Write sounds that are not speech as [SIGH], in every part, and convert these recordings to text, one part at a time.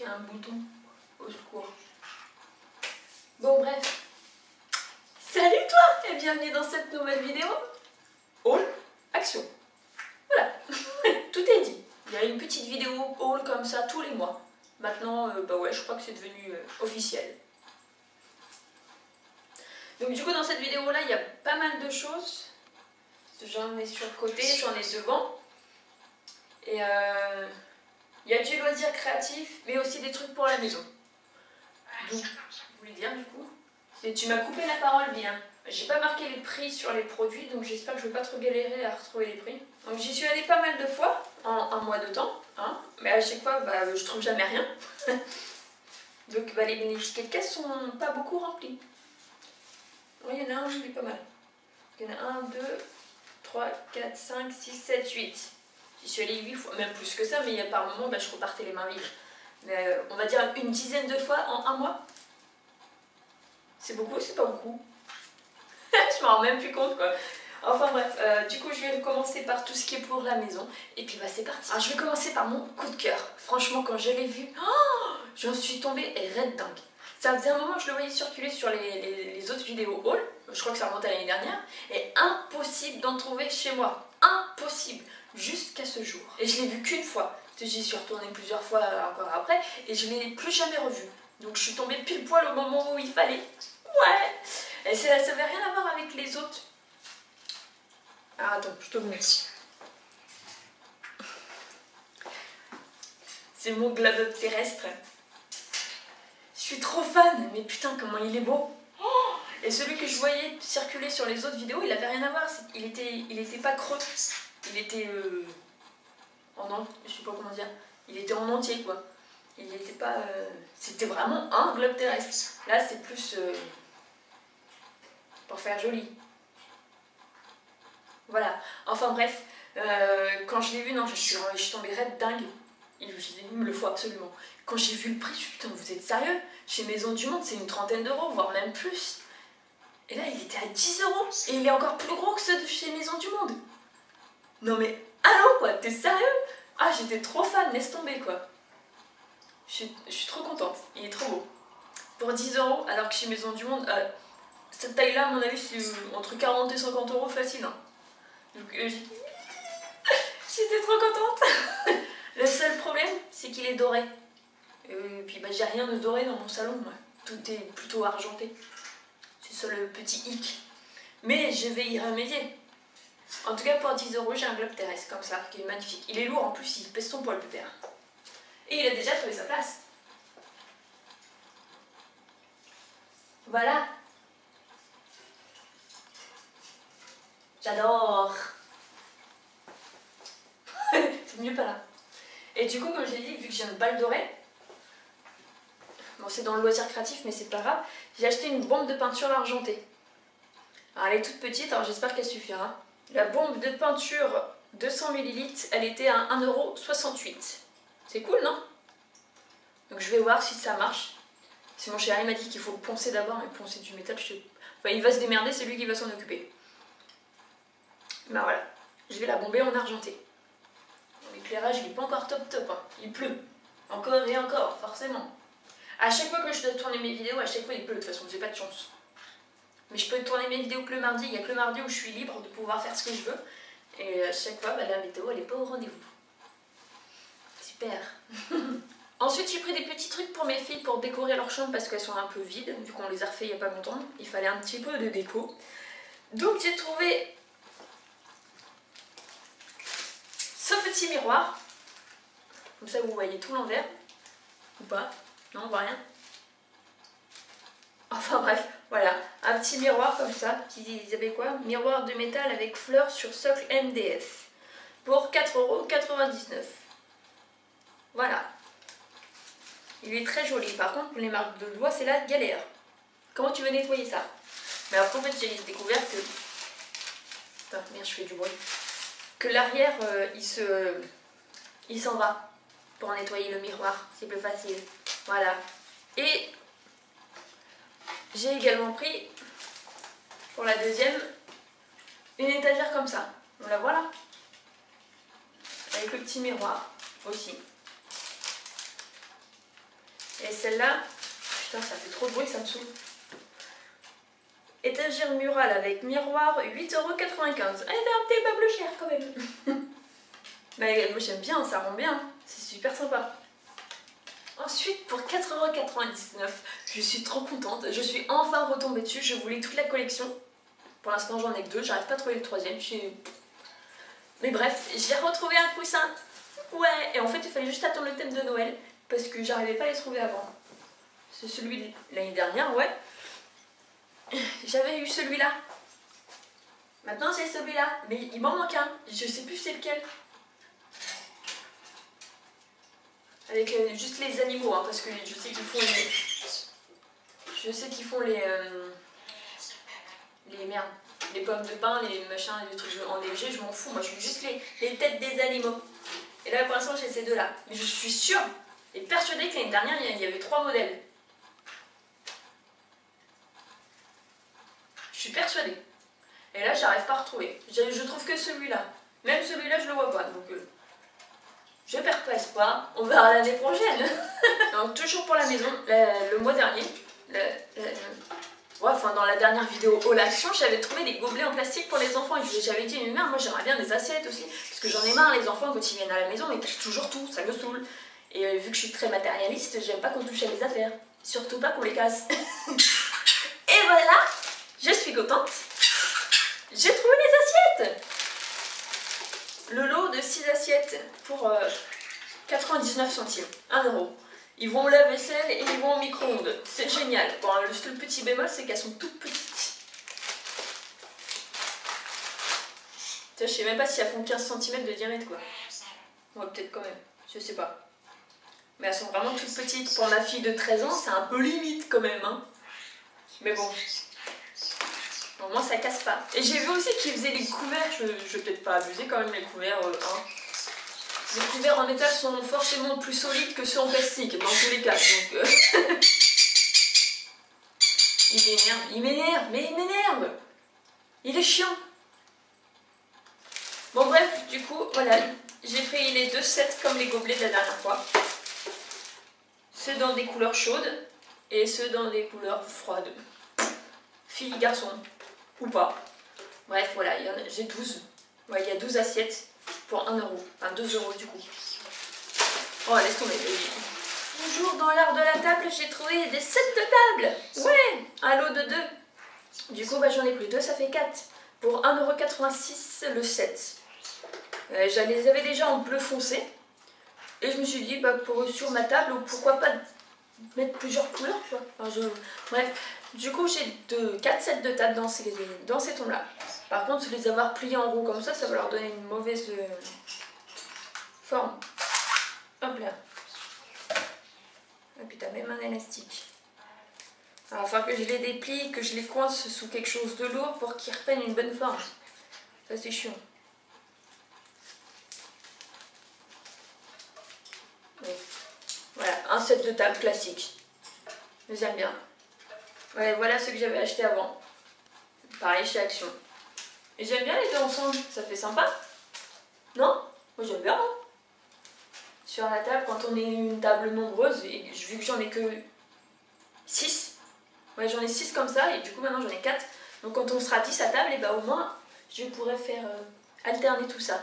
y a un bouton au secours. Bon bref. Salut toi et bienvenue dans cette nouvelle vidéo. Haul, action. Voilà, [LAUGHS] tout est dit. Il y a une petite vidéo haul comme ça tous les mois. Maintenant, euh, bah ouais, je crois que c'est devenu euh, officiel. Donc du coup, dans cette vidéo-là, il y a pas mal de choses. J'en ai sur le côté, j'en ai devant. Et euh, il y a du loisir créatif, mais aussi des trucs pour la maison. Donc, vous voulez dire du coup Et tu m'as coupé la parole bien. J'ai pas marqué les prix sur les produits, donc j'espère que je vais pas trop galérer à retrouver les prix. Donc j'y suis allée pas mal de fois, en un mois de temps, hein, mais à chaque fois, bah, je trouve jamais rien. [LAUGHS] donc bah, les tickets de caisse sont pas beaucoup remplis. Oui, il y en a un, je l'ai pas mal. Il y en a un, deux, trois, quatre, cinq, six, sept, huit. J'y suis allée 8 fois, même plus que ça, mais par moment, bah, je repartais les mains vides. Euh, on va dire une dizaine de fois en un mois. C'est beaucoup, c'est pas beaucoup. [LAUGHS] je m'en rends même plus compte quoi. Enfin bref, euh, du coup je vais commencer par tout ce qui est pour la maison. Et puis bah c'est parti. Je vais commencer par mon coup de cœur. Franchement quand je l'ai vu, oh, j'en suis tombée et red dingue. Ça faisait un moment que je le voyais circuler sur les, autres vidéos haul. Je crois que ça remonte à l'année dernière. Et impossible d'en trouver chez moi. Impossible jusqu'à ce jour. Et je l'ai vu qu'une fois. J'y suis retournée plusieurs fois encore après et je ne l'ai plus jamais revu. Donc je suis tombée pile poil au moment où il fallait. Ouais Et ça n'avait rien à voir avec les autres. Ah attends, je te montre. C'est mon globe terrestre. Je suis trop fan, mais putain comment il est beau. Et celui que je voyais circuler sur les autres vidéos, il avait rien à voir. Il était, il était pas creux il était euh, en je sais pas comment dire, il était en entier quoi. Il n'était pas, euh, c'était vraiment un globe terrestre. Là c'est plus euh, pour faire joli. Voilà. Enfin bref, quand je l'ai vu, non, je suis, je suis tombée raide dingue. Il, me le faut absolument. Quand j'ai vu le prix, je me suis dit, putain, vous êtes sérieux? Chez Maison du Monde, c'est une trentaine d'euros, voire même plus. Et là, il était à 10 euros. Et il est encore plus gros que ceux de chez Maison du Monde. Non mais, allô quoi, t'es sérieux? Ah, j'étais trop fan, laisse tomber quoi. Je suis, trop contente, il est trop beau. Pour 10 euros, alors que chez Maison du Monde, euh, cette taille-là, à mon avis, c'est entre 40 et 50 euros facile. Hein. Donc euh, [LAUGHS] j'étais trop contente. [LAUGHS] Le seul problème, c'est qu'il est doré. Et puis bah, j'ai rien de doré dans mon salon, moi. Tout est plutôt argenté. C'est ça le petit hic. Mais je vais y remédier. En tout cas, pour 10 euros, j'ai un globe terrestre comme ça, qui est magnifique. Il est lourd en plus, il pèse son poil peut Et il a déjà trouvé sa place. Voilà. J'adore. [LAUGHS] c'est mieux pas là. Et du coup, comme je l'ai dit, vu que j'ai une balle dorée, bon, c'est dans le loisir créatif, mais c'est pas grave, j'ai acheté une bombe de peinture argentée. Alors, elle est toute petite, alors j'espère qu'elle suffira. La bombe de peinture 200 ml, elle était à 1,68€. C'est cool, non? Donc je vais voir si ça marche. Si mon chéri m'a dit qu'il faut poncer d'abord, mais poncer du métal, je enfin, il va se démerder, c'est lui qui va s'en occuper. Ben voilà, je vais la bomber en argenté. L'éclairage, il n'est pas encore top top, hein. il pleut. Encore et encore, forcément. À chaque fois que je dois tourner mes vidéos, à chaque fois il pleut, de toute façon, j'ai pas de chance. Mais je peux tourner mes vidéos que le mardi. Il n'y a que le mardi où je suis libre de pouvoir faire ce que je veux. Et à chaque fois, bah, la météo, elle n'est pas au rendez-vous. Super. [LAUGHS] Ensuite, j'ai pris des petits trucs pour mes filles pour décorer leur chambre parce qu'elles sont un peu vides, vu qu'on les a refait il n'y a pas longtemps. Il fallait un petit peu de déco. Donc j'ai trouvé ce petit miroir. Comme ça, vous voyez tout l'envers. Ou pas Non, on voit rien. Enfin bref, voilà, un petit miroir comme ça, qui disait quoi? Miroir de métal avec fleurs sur socle MDF pour 4,99€. Voilà. Il est très joli. Par contre, les marques de doigts, c'est la galère. Comment tu veux nettoyer ça? Mais alors, en fait, j'ai découvert que... Putain, merde, je fais du bruit. Que l'arrière, euh, il se... Il s'en va pour nettoyer le miroir. C'est plus facile. Voilà. Et j'ai également pris, pour la deuxième, une étagère comme ça. On la voit là Avec le petit miroir aussi. Et celle-là, putain, ça fait trop de bruit, ça me saoule. Étagère murale avec miroir, 8,95€. Elle est un petit peu plus cher quand même. Mais [LAUGHS] moi j'aime bien, ça rend bien. C'est super sympa. Ensuite, pour 4,99€, je suis trop contente. Je suis enfin retombée dessus. Je voulais toute la collection. Pour l'instant, j'en ai que deux. J'arrive pas à trouver le troisième. Mais bref, j'ai retrouvé un coussin. Ouais, et en fait, il fallait juste attendre le thème de Noël. Parce que j'arrivais pas à les trouver avant. C'est celui de l'année dernière, ouais. [LAUGHS] J'avais eu celui-là. Maintenant, c'est celui-là. Mais il m'en manque un. Je sais plus c'est lequel. Avec euh, juste les animaux, hein, parce que je sais qu'ils font les... Je sais qu'ils font les... Euh, les merdes. Les pommes de pain, les machins, les trucs en je m'en fous. Moi, je suis juste les, les têtes des animaux. Et là, pour l'instant, j'ai ces deux-là. Mais je suis sûre et persuadée que l'année dernière, il y avait trois modèles. Je suis persuadée. Et là, j'arrive pas à retrouver. Je, trouve que celui-là. Même celui-là, je le vois pas. Donc, euh, je perds pas espoir. On verra l'année prochaine. [LAUGHS] donc, toujours pour la maison, le, mois dernier, enfin, dans la dernière vidéo All Action, j'avais trouvé des gobelets en plastique pour les enfants. Et j'avais dit, mais merde, moi j'aimerais bien des assiettes aussi. Parce que j'en ai marre, les enfants, quand ils viennent à la maison, ils touchent toujours tout. Ça me saoule. Et euh, vu que je suis très matérialiste, j'aime pas qu'on touche à mes affaires. Surtout pas qu'on les casse. [LAUGHS] et voilà, je suis contente. J'ai trouvé les assiettes Le lot de 6 assiettes pour 99 euh, centimes, 1 euro. Ils vont au lave-vaisselle et ils vont au micro-ondes. C'est génial. Bon, le seul petit bémol, c'est qu'elles sont toutes petites. Je sais même pas si elles font 15 cm de diamètre, quoi. Ouais, peut-être quand même. Je sais pas. Mais elles sont vraiment toutes petites. Pour ma fille de 13 ans, c'est un peu limite quand même. Hein. Mais bon. Au moins, ça casse pas. Et j'ai vu aussi qu'ils faisaient les couverts. Je, vais peut-être pas abuser quand même les couverts. Euh, hein. Les couverts en métal sont forcément plus solides que ceux en plastique, dans tous les cas. Euh. [LAUGHS] il m'énerve, il m'énerve, mais il m'énerve. Il est chiant. Bon bref, du coup, voilà, j'ai pris les deux sets comme les gobelets de la dernière fois ceux dans des couleurs chaudes et ceux dans des couleurs froides. Fille, garçon, ou pas. Bref, voilà, j'ai 12. il y a 12 assiettes pour 1 euro. Enfin, 2 euros du coup. Oh, laisse tomber. Toujours dans l'art de la table, j'ai trouvé des sets de table. Ouais, un lot de 2. Du coup, bah, j'en ai plus 2, ça fait 4. Pour 1,86€ le set. Euh, je les avais déjà en bleu foncé. Et je me suis dit, bah, pour, sur ma table, pourquoi pas mettre plusieurs couleurs, Bref, du coup, j'ai 4 sets de table dans ces, dans ces tons-là. Par contre, les avoir pliés en roue comme ça, ça va leur donner une mauvaise euh, forme. Hop là. Ah putain, même un élastique. Alors, il va que je les déplie, que je les coince sous quelque chose de lourd pour qu'ils reprennent une bonne forme. Ça, c'est chiant. Voilà, un set de table classique. J'aime bien. Voilà ce que j'avais acheté avant. Pareil chez Action. Et j'aime bien les deux ensemble, ça fait sympa. Non? Moi j'aime bien. Hein. Sur la table, quand on est une table nombreuse, et vu que j'en ai que 6, ouais j'en ai 6 comme ça, et du coup maintenant j'en ai 4. Donc quand on sera 10 à table, et bah au moins je pourrais faire euh, alterner tout ça.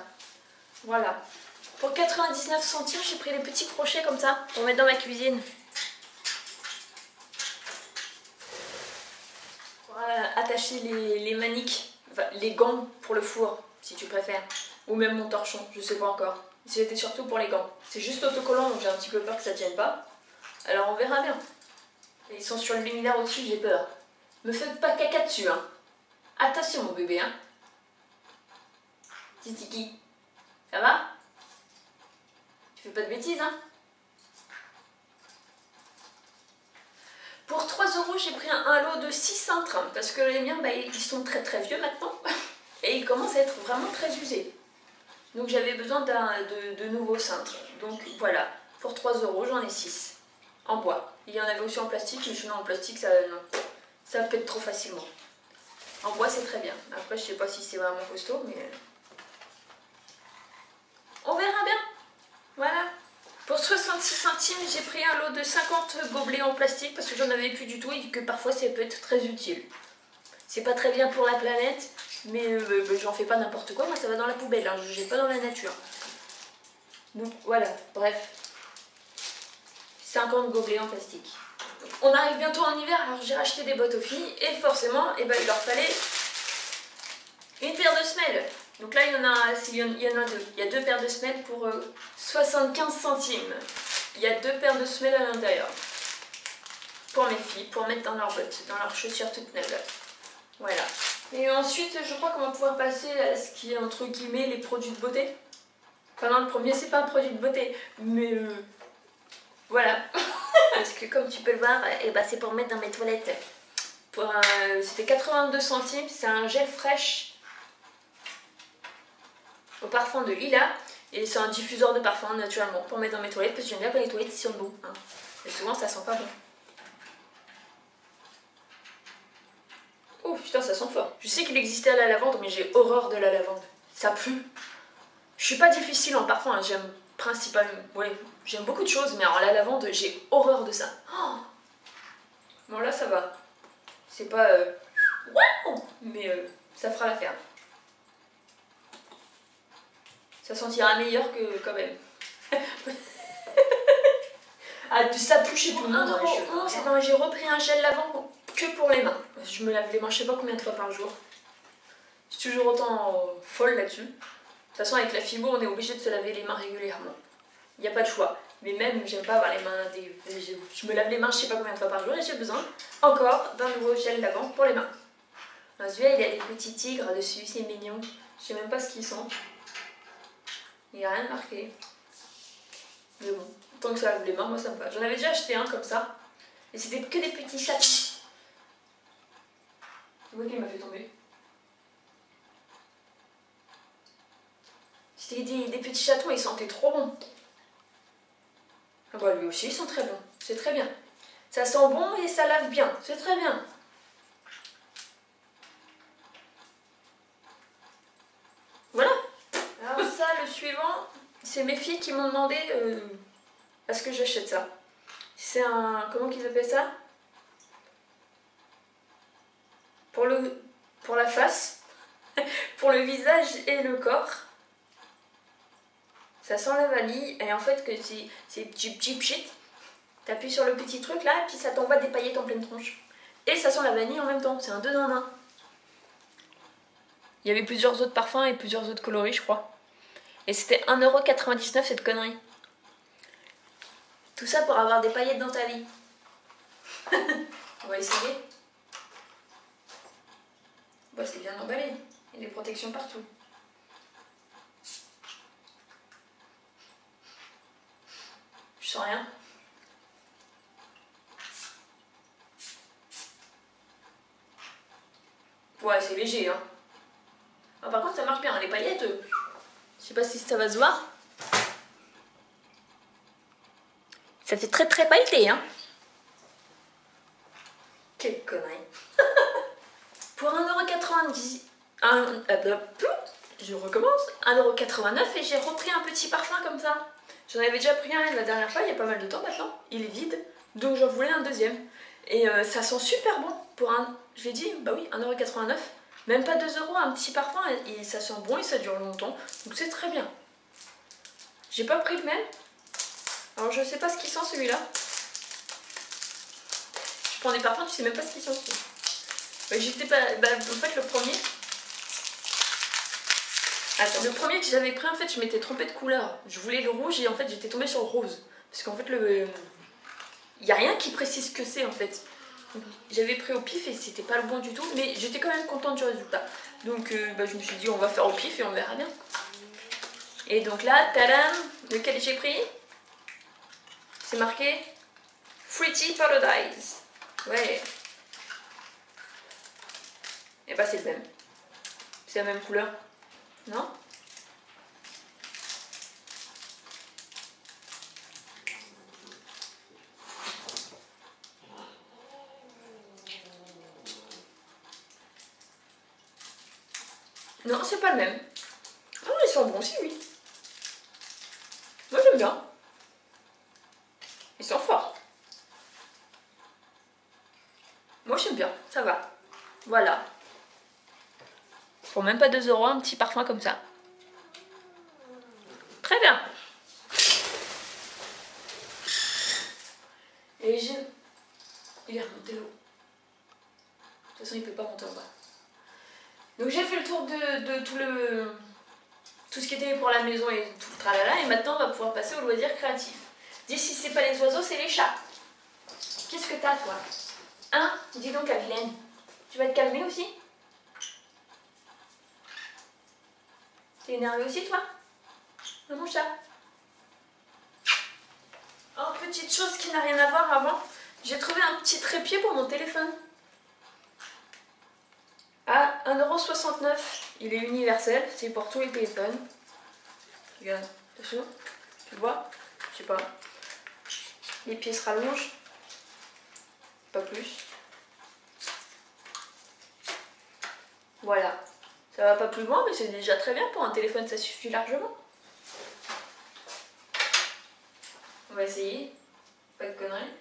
Voilà. Pour 99 centimes, j'ai pris les petits crochets comme ça pour mettre dans ma cuisine. Pour euh, attacher les, maniques, les gants pour le four, si tu préfères. Ou même mon torchon, je sais pas encore. C'était surtout pour les gants. C'est juste autocollant, donc j'ai un petit peu peur que ça tienne pas. Alors on verra bien. ils sont sur le luminaire au-dessus, j'ai peur. Me faites pas caca dessus, hein. Attention mon bébé, hein. Titiki. Ça va? Pas de bêtises, hein Pour 3 euros, j'ai pris un, lot de 6 hein, parce que les miens, bah, ils sont très très vieux maintenant, [LAUGHS] et ils commencent à être vraiment très usés. Donc j'avais besoin de, de, nouveaux cintres. Donc voilà, pour 3 euros, j'en ai 6 en bois. Il y en avait aussi en plastique, mais sinon en plastique, ça, ça pète trop facilement. En bois, c'est très bien. Après, je sais pas si c'est vraiment costaud, mais... On verra bien. Voilà. Pour 66 56 centimes, j'ai pris un lot de 50 gobelets en plastique parce que j'en avais plus du tout et que parfois ça peut être très utile. C'est pas très bien pour la planète, mais euh, bah, j'en fais pas n'importe quoi, moi ça va dans la poubelle, hein, je jette pas dans la nature. Donc voilà, bref. 50 gobelets en plastique. on arrive bientôt en hiver, alors j'ai racheté des bottes aux filles et forcément, eh ben, il leur fallait une paire de semelles. Donc là, il y en a, y en a deux. Il y a deux paires de semelles pour 75 euh, centimes. Il y a deux paires de semelles à l'intérieur. Pour mes filles, pour mettre dans leurs bottes, dans leurs chaussures toutes neuves. Voilà. Et ensuite, je crois qu'on va pouvoir passer à ce qui est entre guillemets les produits de beauté. Enfin non, le premier, c'est pas un produit de beauté, mais euh, voilà. [LAUGHS] Parce que comme tu peux le voir, eh ben, c'est pour mettre dans mes toilettes. C'était 82 centimes, c'est un gel fraîche au parfum de lilas. Et c'est un diffuseur de parfum naturellement pour mettre dans mes toilettes parce que j'aime bien quand les toilettes sont beaux. Hein. Et souvent ça sent pas bon. Oh putain ça sent fort. Je sais qu'il existait à la lavande mais j'ai horreur de la lavande. Ça pue. Je suis pas difficile en parfum, hein. j'aime principalement... Ouais, j'aime beaucoup de choses mais alors la lavande j'ai horreur de ça. Oh bon là ça va. C'est pas... Euh... Mais euh, ça fera l'affaire. Ça sentira meilleur que quand même. [LAUGHS] ah, ça touche tout le monde. j'ai repris un gel lavant que pour les mains. Je me lave les mains je sais pas combien de fois par jour. Je suis toujours autant euh, folle là-dessus. De toute façon, avec la fibo, on est obligé de se laver les mains régulièrement. Il n'y a pas de choix. Mais même, j'aime pas avoir les mains. Des... Je me lave les mains je sais pas combien de fois par jour et j'ai besoin encore d'un nouveau gel lavant pour les mains. Celui-là, il a des petits tigres dessus, c'est mignon. Je sais même pas ce qu'ils sont. Il n'y a rien de marqué. Mais bon, tant que ça lave les mains, moi ça me va. J'en avais déjà acheté un comme ça. Et c'était que des petits chatons. Tu vois qu'il m'a fait tomber C'était des, petits chatons, ils sentaient trop bon. Ah bah lui aussi, ils sont très bons. C'est très bien. Ça sent bon et ça lave bien. C'est très bien. C'est mes filles qui m'ont demandé euh, à ce que j'achète ça. C'est un... comment qu'ils appellent ça? Pour, le, la face, [LAUGHS] pour le visage et le corps. Ça sent la vanille et en fait que c'est cheap cheap shit. T'appuies sur le petit truc là et puis ça t'envoie des paillettes en pleine tronche. Et ça sent la vanille en même temps, c'est un deux dans un. Il y avait plusieurs autres parfums et plusieurs autres coloris je crois. Et c'était 1,99€ cette connerie. Tout ça pour avoir des paillettes dans ta vie. On va essayer. Bah, c'est bien emballé. Il y a des protections partout. Je sens rien. Ouais, c'est léger, hein. Ah, par contre, ça marche bien. Les paillettes... Je sais pas si ça va se voir. Ça fait très très pailleté, hein. Quelle connerie. [LAUGHS] Pour 1,90€. Un, euh, je recommence. 1,89€ et j'ai repris un petit parfum comme ça. J'en avais déjà pris un la dernière fois, il y a pas mal de temps maintenant. Il est vide, donc j'en voulais un deuxième. Et euh, ça sent super bon pour un... Je l'ai dit, bah oui, 1,89€. Même pas 2 euros, un petit parfum, et ça sent bon et ça dure longtemps. Donc c'est très bien. J'ai pas pris le même. Alors je sais pas ce qu'il sent celui-là. Je prends des parfums, tu sais même pas ce qu'il sent. J'étais pas. Bah, en fait, le premier. Attends, le premier que j'avais pris, en fait, je m'étais trompée de couleur. Je voulais le rouge et en fait, j'étais tombée sur le rose. Parce qu'en fait, le. Il n'y a rien qui précise ce que c'est en fait. J'avais pris au pif et c'était pas le bon du tout, mais j'étais quand même contente du résultat. Donc euh, bah, je me suis dit on va faire au pif et on verra bien. Et donc là, tadam, lequel j'ai pris? C'est marqué Fruity Paradise. Ouais. Et bah c'est le même. C'est la même couleur. Non Non, c'est le même. Ah, ils sont bons aussi, oui. Moi, j'aime bien. Ils sont forts. Moi j'aime bien, ça va. Voilà. Pour même pas 2 euros, un petit parfum comme ça. Très bien. Et j'ai... Il est remonté l'eau. De toute façon, il peut pas monter en bas. Donc j'ai fait le tour de, tout le tout ce qui était pour la maison et tout le tralala et maintenant on va pouvoir passer au loisir créatif. Dis si c'est pas les oiseaux, c'est les chats. Qu'est-ce que t'as toi? Hein? Dis donc à Vilaine. Tu vas te calmer aussi? T'es énervé aussi toi? Mon chat? Oh, petite chose qui n'a rien à voir avant. J'ai trouvé un petit trépied pour mon téléphone. À 1,69€. Il est universel, c'est pour tous les téléphones. Regarde, attention, tu vois Je sais pas. Les pieds se rallongent. Pas plus. Voilà. Ça va pas plus loin, mais c'est déjà très bien. Pour un téléphone, ça suffit largement. On va essayer. Pas de conneries.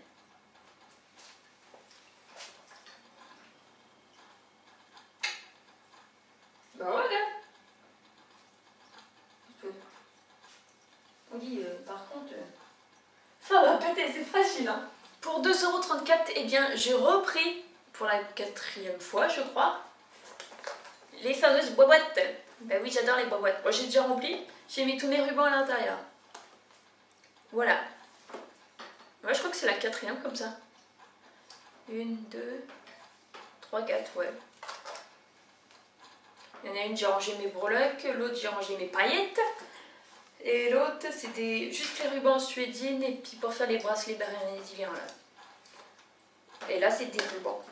12,34€, et eh bien j'ai repris pour la quatrième fois je crois les fameuses boîtes. Ben oui j'adore les boîtes. Moi j'ai déjà rempli, j'ai mis tous mes rubans à l'intérieur. Voilà. Moi je crois que c'est la quatrième comme ça. Une, deux, trois, quatre, ouais. Il y en a une j'ai rangé mes breloques, l'autre j'ai rangé mes paillettes. Et l'autre, c'était juste les rubans suédines et puis pour faire les bracelets barrières là. Et là, c'est rubans.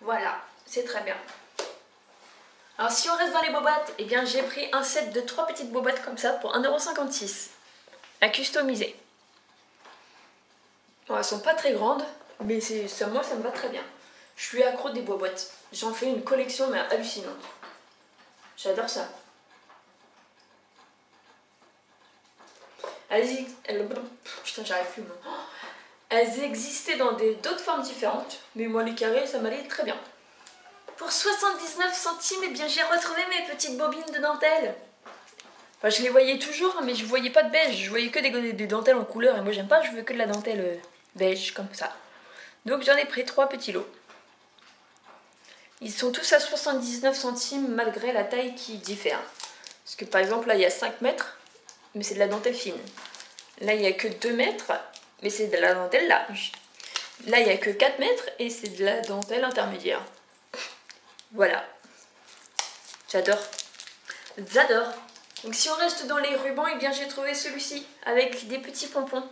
Voilà, c'est très bien. Alors si on reste dans les bobates, eh bien j'ai pris un set de trois petites bobates comme ça pour 1,56€ à customiser. Bon, elles sont pas très grandes, mais ça, moi ça me va très bien. Je suis accro des boîtes. J'en fais une collection mais hallucinante. J'adore ça. Elles, putain, j'arrive plus. Elles existaient dans d'autres formes différentes, mais moi les carrés ça m'allait très bien. Pour 79 centimes, eh bien j'ai retrouvé mes petites bobines de dentelle. Enfin, je les voyais toujours, mais je voyais pas de beige. Je voyais que des, dentelles en couleur. Et moi, j'aime pas, je veux que de la dentelle euh, beige, comme ça. Donc, j'en ai pris trois petits lots. Ils sont tous à 79 centimes, malgré la taille qui diffère. Parce que, par exemple, là, il y a 5 mètres, mais c'est de la dentelle fine. Là, il n'y a que 2 mètres, mais c'est de la dentelle large. Là, il n'y a que 4 mètres, et c'est de la dentelle intermédiaire. Voilà. J'adore. J'adore. Donc si on reste dans les rubans, eh bien j'ai trouvé celui-ci avec des petits pompons.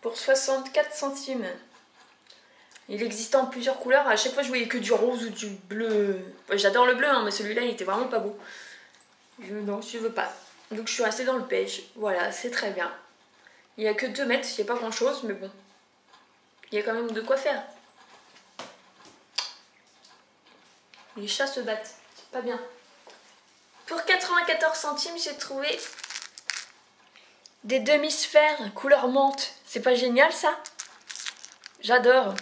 Pour 64 centimes. Il existe en plusieurs couleurs. À chaque fois, je voyais que du rose ou du bleu. J'adore le bleu, hein, mais celui-là, il était vraiment pas beau. Je, non, je veux pas. Donc, je suis restée dans le beige. Voilà, c'est très bien. Il n'y a que 2 mètres, il n'y a pas grand-chose, mais bon. Il y a quand même de quoi faire. Les chats se battent. Pas bien. Pour 94 centimes, j'ai trouvé des demi-sphères couleur menthe. C'est pas génial ça? J'adore.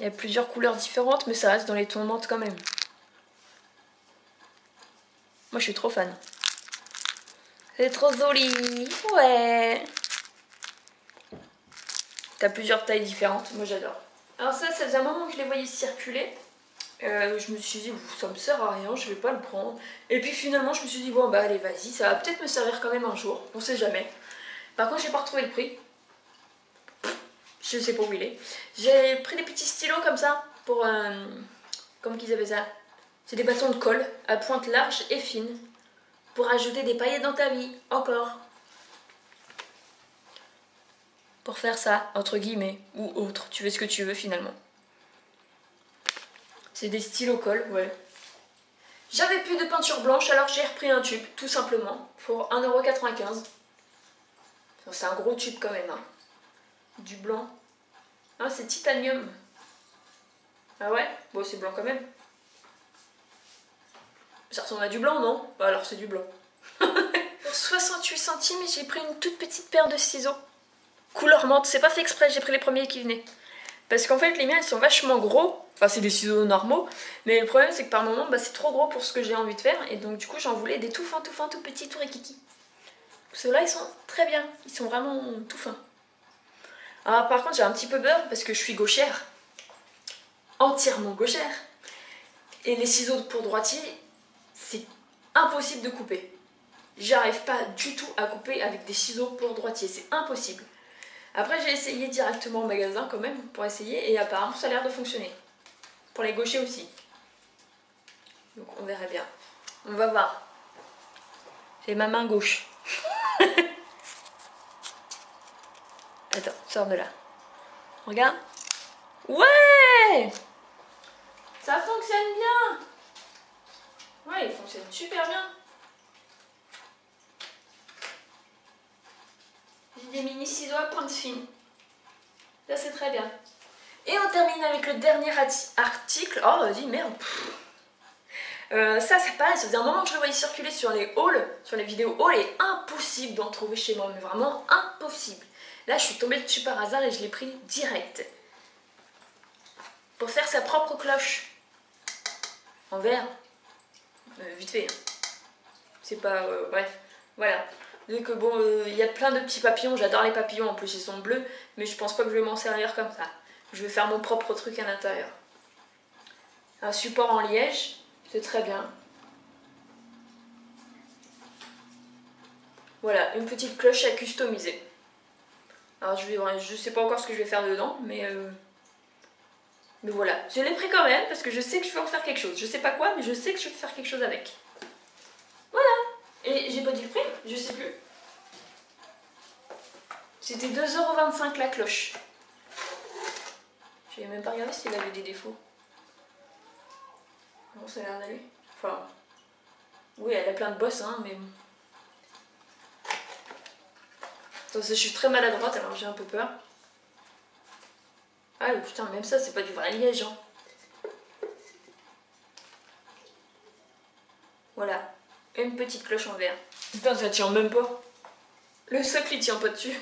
Il y a plusieurs couleurs différentes, mais ça reste dans les tons menthe quand même. Moi, je suis trop fan. Trop joli. Ouais. T'as plusieurs tailles différentes. Moi, j'adore. Alors ça, ça faisait un moment que je les voyais circuler. Euh, je me suis dit, ça me sert à rien, je vais pas le prendre. Et puis finalement, je me suis dit, bon bah allez, vas-y, ça va peut-être me servir quand même un jour, on sait jamais. Par contre, j'ai pas retrouvé le prix. Je sais pas où il est. J'ai pris des petits stylos comme ça, pour. Euh, comment qu'ils avaient ça C'est des bâtons de colle à pointe large et fine. Pour ajouter des paillettes dans ta vie, encore. Pour faire ça, entre guillemets, ou autre, tu fais ce que tu veux finalement. C'est des stylos colle, ouais. J'avais plus de peinture blanche, alors j'ai repris un tube, tout simplement, pour 1,95€. C'est un gros tube quand même. Hein. Du blanc. Ah, c'est titanium. Ah ouais? Bon, c'est blanc quand même. Ça ressemble à du blanc, non? Bah alors c'est du blanc. [LAUGHS] 68 centimes j'ai pris une toute petite paire de ciseaux. Couleur menthe, c'est pas fait exprès, j'ai pris les premiers qui venaient. Parce qu'en fait, les miens, ils sont vachement gros. Enfin, c'est des ciseaux normaux. Mais le problème, c'est que par moment, bah, c'est trop gros pour ce que j'ai envie de faire. Et donc, du coup, j'en voulais des tout fins, tout fins, tout petits, tout rikiki. Ceux-là, ils sont très bien. Ils sont vraiment tout fins. Alors, par contre, j'ai un petit peu peur parce que je suis gauchère. Entièrement gauchère. Et les ciseaux pour droitier, c'est impossible de couper. J'arrive pas du tout à couper avec des ciseaux pour droitier. C'est impossible. Après, j'ai essayé directement au magasin quand même pour essayer et apparemment ça a l'air de fonctionner. Pour les gauchers aussi. Donc on verra bien. On va voir. J'ai ma main gauche. [LAUGHS] Attends, sors de là. Regarde. Ouais Ça fonctionne bien Ouais, il fonctionne super bien. J'ai des mini ciseaux à pointe fine. Ça c'est très bien. Et on termine avec le dernier article. Oh, vas-y, merde. Euh, ça, c'est pareil, ça faisait un moment que je le voyais circuler sur les hauls, sur les vidéos hauls, et impossible d'en trouver chez moi, mais vraiment impossible. Là, je suis tombée dessus par hasard et je l'ai pris direct. Pour faire sa propre cloche. En verre. Euh, vite fait. Hein. C'est pas... Euh, bref. Voilà. Donc bon, il y a plein de petits papillons, j'adore les papillons, en plus ils sont bleus, mais je pense pas que je vais m'en servir comme ça. Je vais faire mon propre truc à l'intérieur. Un support en liège, c'est très bien. Voilà, une petite cloche à customiser. Alors je, vais, je sais pas encore ce que je vais faire dedans, mais... Euh, mais voilà, je l'ai pris quand même parce que je sais que je vais en faire quelque chose. Je sais pas quoi, mais je sais que je vais faire quelque chose avec. Voilà Et j'ai pas dit le prix, je sais plus. C'était 2,25€ la cloche. J'ai même pas regardé s'il avait des défauts. Non, ça a l'air d'aller. Enfin, oui, elle a plein de bosses, hein, mais... Attends, je suis très maladroite, alors j'ai un peu peur. Ah putain, même ça, c'est pas du vrai liège, hein. Voilà, une petite cloche en verre. Putain, ça tient même pas. Le socle, il tient pas dessus.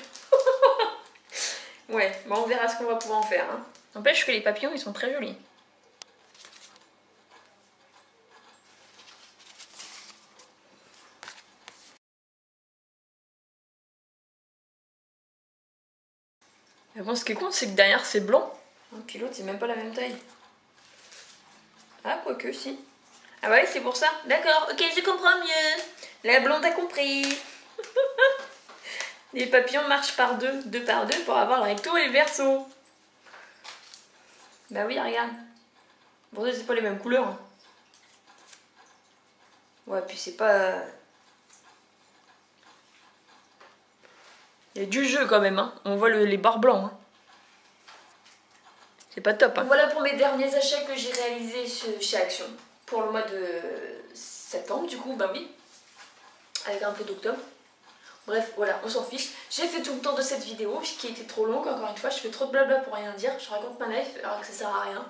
[LAUGHS] ouais, bon, on verra ce qu'on va pouvoir en faire. Hein. N'empêche que les papillons, ils sont très jolis. Mais bon, ce qui est con, c'est que derrière, c'est blanc. Puis l'autre, c'est même pas la même taille. Ah, quoique, si. Ah ouais, c'est pour ça D'accord, ok, je comprends mieux. La blonde a compris. [LAUGHS] Les papillons marchent par deux, deux par deux, pour avoir le recto et le verso. Bah oui, regarde. Bon, c'est pas les mêmes couleurs. Hein. Ouais, puis c'est pas... Il y a du jeu quand même, hein. On voit les barres blancs. Hein. C'est pas top. Hein. Voilà pour mes derniers achats que j'ai réalisés chez Action. Pour le mois de septembre, du coup, bah oui. Avec un peu d'octobre. Bref, voilà, on s'en fiche. J'ai fait tout le temps de cette vidéo qui était trop longue, encore une fois. Je fais trop de blabla pour rien dire. Je raconte ma life alors que ça sert à rien.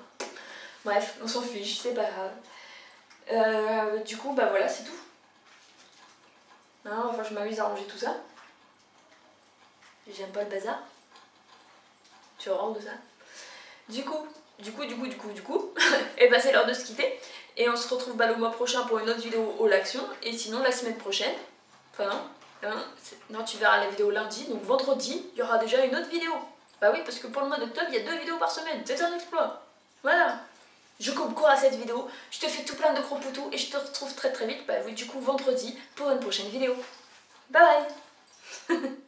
Bref, on s'en fiche, c'est pas grave. Euh, du coup, bah voilà, c'est tout. Enfin, je m'amuse à ranger tout ça. J'aime pas le bazar. Tu rentres de ça. Du coup, du coup, du coup, du coup, du coup, [LAUGHS] et bah c'est l'heure de se quitter. Et on se retrouve bah, le mois prochain pour une autre vidéo au l'action. Et sinon, la semaine prochaine, enfin non, Hein, non, tu verras la vidéo lundi, donc vendredi, il y aura déjà une autre vidéo. Bah oui, parce que pour le mois d'octobre, il y a deux vidéos par semaine. C'est un exploit. Voilà. Je coupe court à cette vidéo. Je te fais tout plein de gros poutous et je te retrouve très très vite, bah oui, du coup, vendredi, pour une prochaine vidéo. Bye bye [LAUGHS]